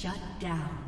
Shut down.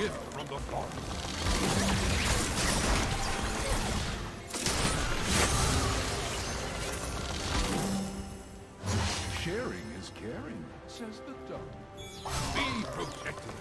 gift from the forest. Sharing is caring, says the duck. Be protected.